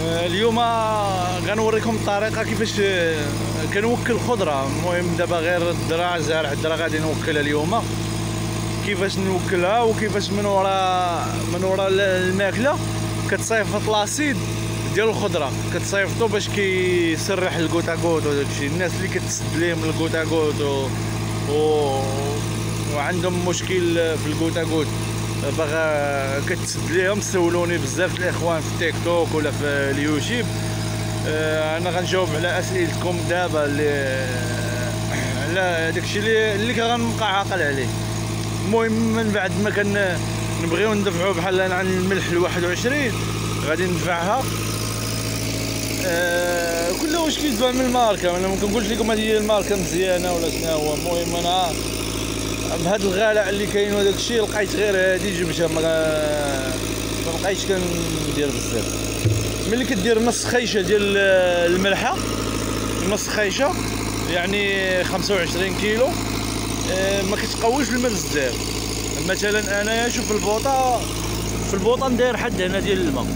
آه، اليوم غنوريكم الطريقة كيفاش آه، كنوكل الخضره المهم دابا غير الذرة زارع. الذرة غادي نوكلها اليوم. كيفاش نوكلها وكيفاش من ورا من ورا الماكلة. كتصيفط l'acide ديال الخضرة. كتصيفطو باش كيسرح ال goutte à goutte وداكشي الناس اللي كتسد ليهم ال goutte à goutte و... و... وعندهم مشكل في ال goutte à goutte باغا كتسد ليهم سولوني بزاف الإخوان في التيك توك ولا في اليوتيوب. آه، أنا غنجاوب على أسئلتكم دابا اللي على داكشي اللي اللي كنبقى عاقل عليه. المهم من بعد ما كان نبغيو ندفعو بحال عن الملح ال 21 غادي ندفعها. آه كل واش كيتباع من الماركة؟ أنا ممكن نقول لكم هذه هي الماركة مزيانة ولا شنو هو. المهم أنا بهذا الغلاء اللي كاين وداك الشيء لقيت غير هادي جبتها ما بقيتش كندير بزاف. ملي كدير نص خيشة ديال الملحة نص خيشة يعني 25 كيلو آه، ما كتقويش الماء بزاف. مثلا انايا شوف البوطة في البوطة ندير حد هنا ديال الماء.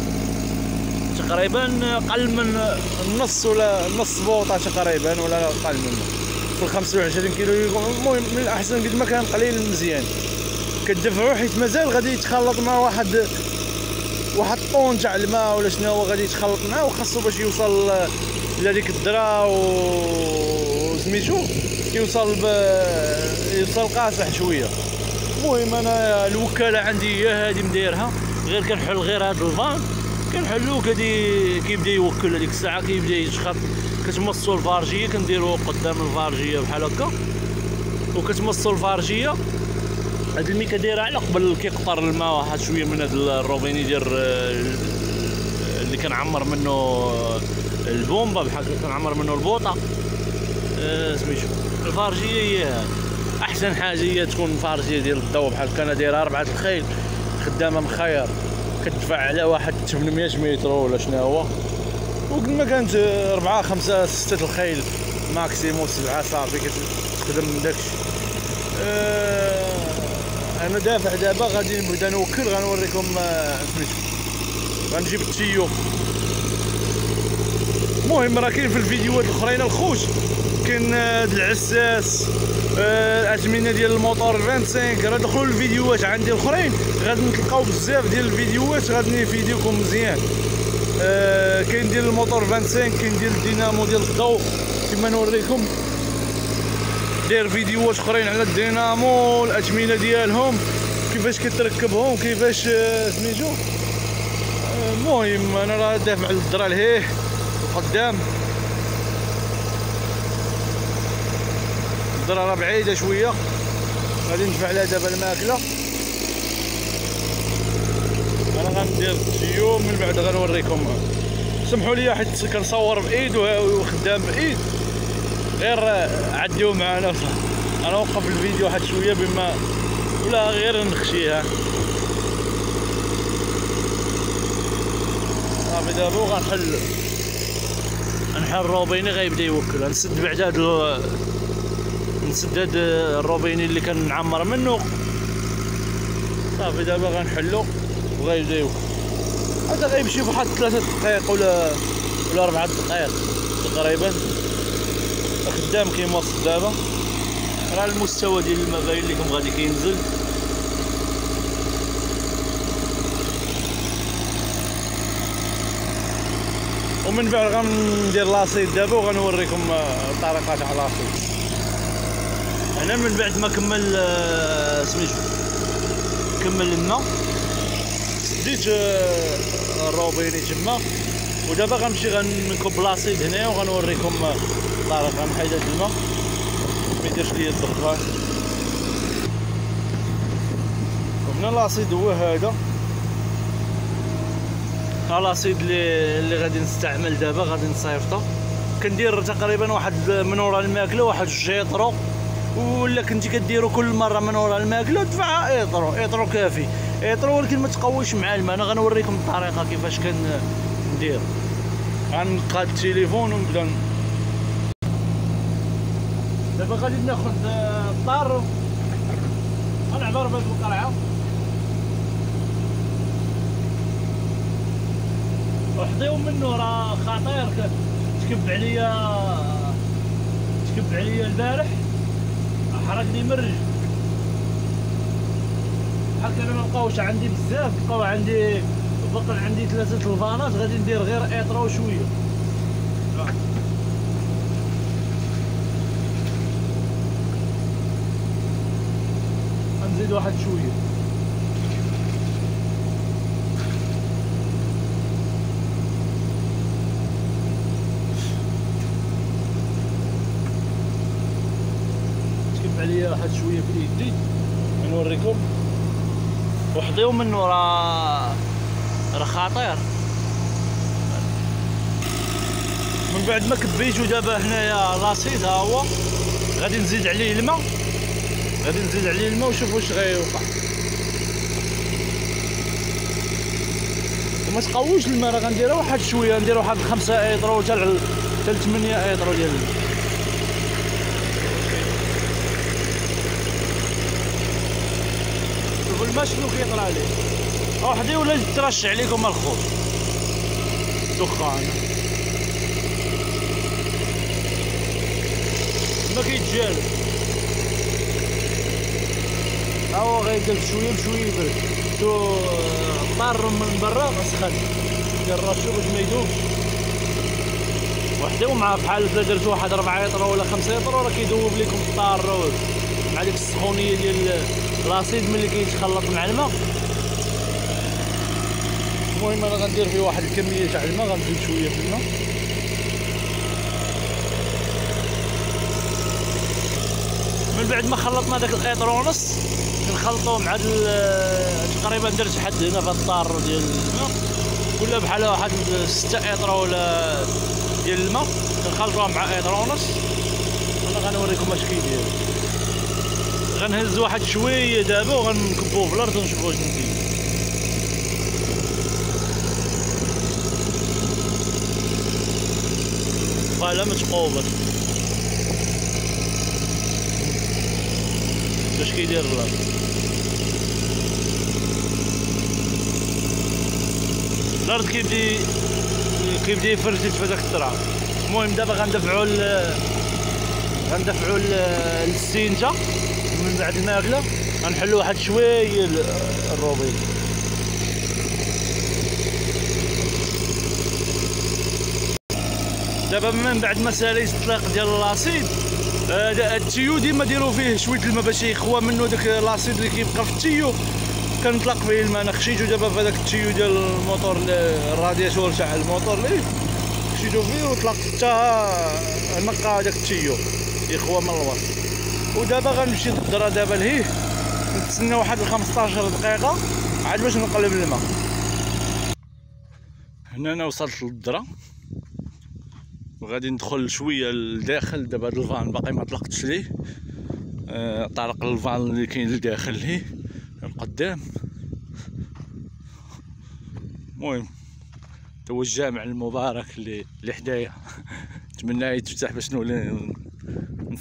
تقريبا قل من النص ولا نص بوطة تقريبا ولا قل منه في ال 25 كيلو المهم من الأحسن قد ما كان قليل مزيان كتدفعو حيت مازال غادي يتخلط مع واحد واحد طون تاع الماء ولا شنو هو غادي يتخلط معاه وخاصو باش يوصل لهذيك الذره و سميتو يوصل ب... يوصل قاصح شوية. المهم أنا الوكالة عندي هي هذه مدايرها غير كنحل غير هذا الفان. كنحلو كدي كيبدا يوكل هذيك الساعة كيبدا يشخط كتمصو الفارجية كنديرو قدام الفارجية بحال هكا. وكتمصو الفارجية. هاد الميكا دايرة على قبل كيقطر الماء واحد شوية من هاد الروبيني ديال اللي كنعمر منه البومبا بحال كنعمر منه البوطة. أه سميتو الفارجية هي أحسن حاجة هي تكون فارجية ديال الضوء بحال كان دايرة أربعة الخيل خدامة مخير كتدفع على واحد 800 متر ولا شنو هو. وقد ما كانت أربعة خمسة ستة الخيل ماكسيموم سبعة صافي كتخدم داكشي. أه أنا دافع دابا غادي نبدا نوكل غنوريكم أه سميتو غنجيب التيو المهم راه كاين في الفيديوهات الاخرين الخوت كاين هاد العساس الاثمنه ديال الموتور 25 راه دخلوا الفيديوهات عندي الاخرين. غادي نتلقاو بزاف ديال الفيديوهات غادي يفيديوكم مزيان. آه كاين ديال الموتور 25 كاين ديال الدينامو ديال الضوء كما نوريكم. داير فيديوهات اخرين على الدينامو الاثمنه ديالهم. كيفاش كتركبهم كيفاش آه سميتو؟ المهم أنا راه دافع الدرا لهيه القدام الدرا راه بعيدة شوية. غادي ندفع لها دابا الماكلة. أنا غندير التيوم من بعد غنوريكم. سمحوا لي حيت كنصور بايد وخدام بايد غير عديو معنا. أنا نوقف الفيديو واحد شوية بما ولا غير نخشيها. صافي دابا غنحل نحل الروبيني غيبدأ يوكل. نسد بعد هاد نسد هاد الروبيني اللي كنعمر منه. صافي دابا غنحلو وغيبدأ يوكل. هذا غيمشي فواحد ثلاثة دقائق ولا ولا أربعة دقائق تقريبا. خدام كيموصل دابا. راه المستوى ديال الماء باين لكم غادي كينزل. ومن بعد غندير لاصيد دابا وغنوريكم الطريقة تاع لاصيد. أنا من بعد ما كمل سميتو كمل الماء سديت الروبيني تما. ودابا غنمشي غنكب لاصيد هنا وغنوريكم الطريقة نحيد هاد الماء ما يديرش ليا الدخان وهنا لاصيد هو هذا. ها لاصيد اللي اللي غادي نستعمل دابا غادي نصيفطو كندير تقريبا واحد من ورا الماكلة واحد جوج يترو ولا كنتي كديرو كل مرة من ورا الماكلة دفع ايترو ايترو كافي. ايترو ولكن ما تقويش مع الماء. أنا غنوريكم الطريقة كيفاش كندير. غنقاد التليفون ونبدا دابا غادي ناخذ الطار. غنعبر بهاد القرعة. وحظيهم منه راه خطير. تكب عليا تكب عليا البارح. حرقني مرج بحال أنا ما بقاوش عندي بزاف بقاو عندي بقى عندي ثلاثة الفانات غادي ندير غير إطرا وشوية. غنزيد واحد شوية. عليا واحد شوية في يدي نوريكم. وحضيو منه راه راه خطير. من بعد ما كبيتو دابا هنايا لاصيد ها هو. غادي نزيد عليه الماء. غادي نزيد عليه الماء ونشوف واش غيوقع. وما تقويش الماء راه غنديرها واحد شوية ندير واحد خمسة ايطرو حتى ل- حتى ل 8 ايطرو ديال الماء الماء شنو كيطلع عليه وحدي ولا ترشح عليكم الخوف دخان. ما كيتجال ها هو غيبدا بشويه بشوية يبرد. شو طار من برا سخن دير راسو باش ما يذوبش وحده مع بحال درت واحد 4 يطرو ولا 5 يطرو راه كيذوب لكم الطار مع ديك السخونيه ديال لاصيد ملي كيتخلط مع الماء المهم أنا غندير فيه واحد الكمية تاع الماء غنزيد شوية في الماء. من بعد ما خلطنا داك الايطر ونص كنخلطوه مع تقريبا درت حد هنا في الطار ديال الماء ولا بحال واحد ستة ايطر ولا ديال الماء كنخلطوها مع ايطر ونص أنا غنوريكم اش كيدير غنهز واحد شوية. دابا وغنكبوه في الأرض ونشوفوا واش ندير فوالا متقوبل باش كيدير الأرض؟ الأرض كيبدي كيبدا يفرتت في هذاك التراب. المهم دابا غندفعوا غندفعوا ال- للسينجا من بعد الماكله غنحلوا واحد شوية ال- الروبين دابا من بعد ما سالي الطلاق ديال لاصيد آه، ال tuyau ديما ديروا فيه شوية الماء باش يخوى منه داك l'acide اللي كيبقى في ال tuyau. كنطلق فيه الماء أنا خشيتو دابا في هذاك ال tuyau ديال الموتور ال- الرادياتور تاع الموتور ليه خشيتو فيه وطلقت حتى نقى داك ال tuyau. يخوى من الوسط. ودابا غنمشي للدرا دابا لهيه. نتسنى واحد 15 دقيقة عاد باش نقلب الماء. هنا أنا وصلت للدرا. وغادي ندخل شوية لداخل دابا هاد الفان باقي ما طلقتش ليه. آه، طرق الفان اللي كاين لداخل ليه القدام. المهم هو الجامع المبارك اللي حدايا نتمنى يتفتح باش نولي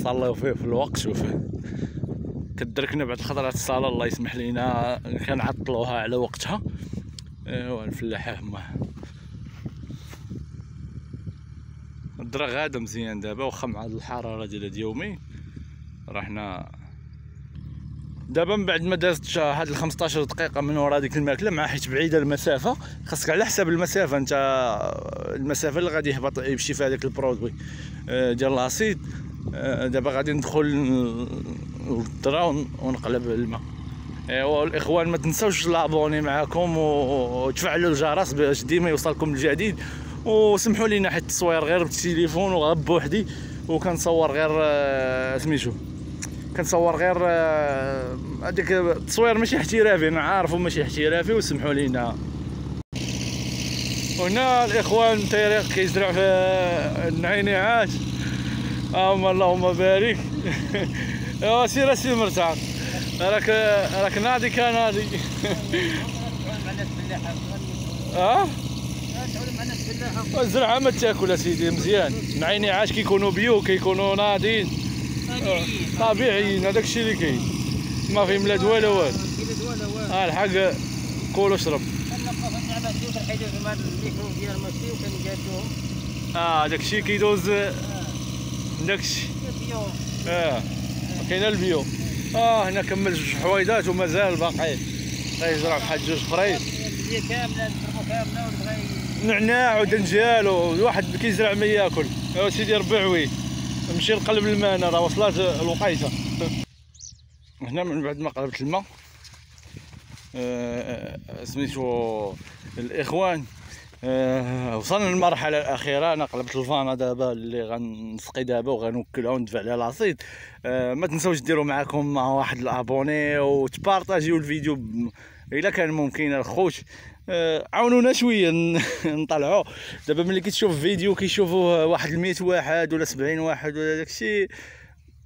نصليو فيه في الوقت وفيه كدركنا بعد خطرات الصلاه الله يسمح لينا. كنعطلوها على وقتها. ايوا الفلاحه هما. الدرا غادا مزيان دابا واخا مع الحرارة ديال هاد يومين رحنا. دابا من بعد ما دازت هاد ال 15 دقيقة من ورا ديك الماكلة مع حيت بعيدة المسافة خاصك على حساب المسافة انت المسافة اللي غادي يهبط يمشي فيها داك ال produit آه، ديال l'acide آه، دابا غادي ندخل للدرا ون- ونقلب الماء. ايوا الاخوان ما تنساوش لابوني معاكم و- وتفعلوا الجرس باش ديما يوصلكم الجديد. وسمحوا لينا حيت التصوير غير بالتليفون وغير بوحدي. وكنصور غير آه، سميتو. كنصور غير آه، هذيك التصوير ماشي احترافي أنا عارفه ماشي احترافي وسمحوا لينا. هنا الإخوان تيريق كيزرع في النعينيعات اللهم اللهم بارك. ايوا سير سير مرتاح. راك راك ناضي كناضي آه الزرعه ما تاكل أسيدي مزيان. نعيني عاش كيكونوا بيو كيكونوا ناضيين طبيعيين هذاك الشيء اللي كاين. ما في ملاد ولا والو. آه الحق كول واشرب آه داكشي كيدوز داكشي آه. كاين البيو. آه هنا كمل جوج حويضات ومازال باقي. غيزرع بحال جوج كاملة كاملة ونبغي نعناع ودنجال والواحد كيزرع ما ياكل يا سيدي ربي عوي نمشي نقلب الماء أنا راه وصلات الوقيتة. هنا من بعد ما قلبت الماء. آه، سميتو الإخوان. آه، وصلنا للمرحلة الأخيرة. أنا قلبت الفانا دابا اللي غنسقي دابا وغنوكلها وندفع عليها لاصيد. آه، ما تنساوش ديروا معاكم مع واحد الأبوني وتبارطاجيو الفيديو ب- إلا كان ممكن الخوت آه، عاونونا شوية نطلعوا دابا ملي كتشوف فيديو كيشوفوه واحد 100 واحد ولا 70 واحد ولا داكشي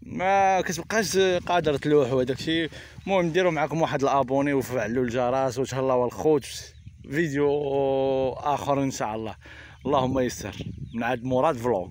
ما كتبقاش قادر تلوح وداك الشيء المهم ديروا معكم واحد الأبوني وفعلوا الجرس وتهلاو الخوت. فيديو آخر إن شاء الله. اللهم يسر. من عند مراد فلوق.